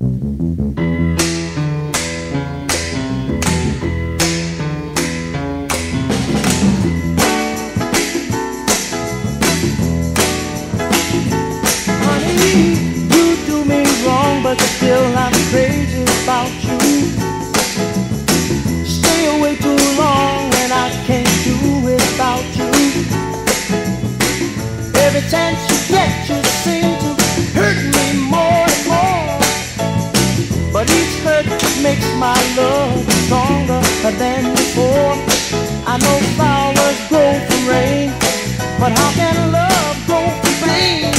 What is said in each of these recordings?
Thank But how can love go plain?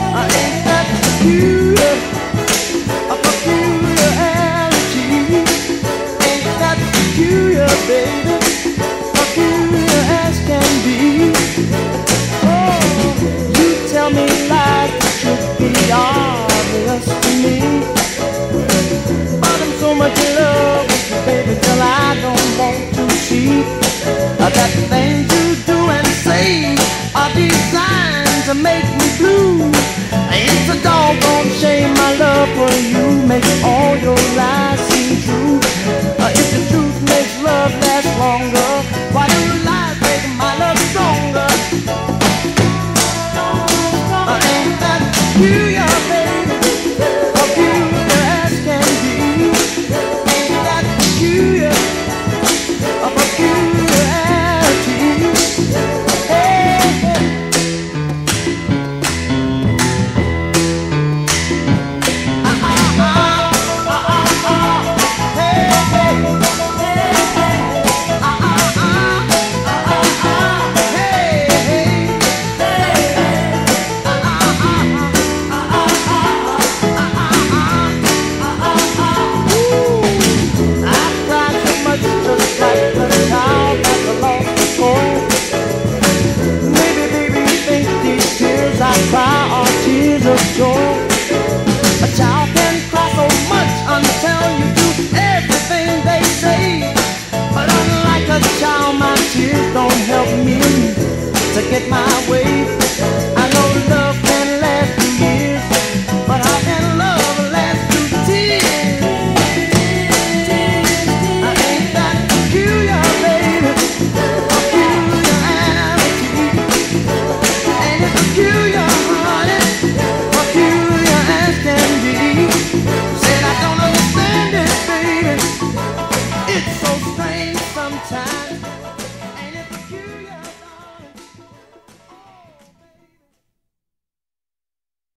I ain't that peculiar. Ain't that peculiar, baby? make me blue. It's a doggone shame. get my way.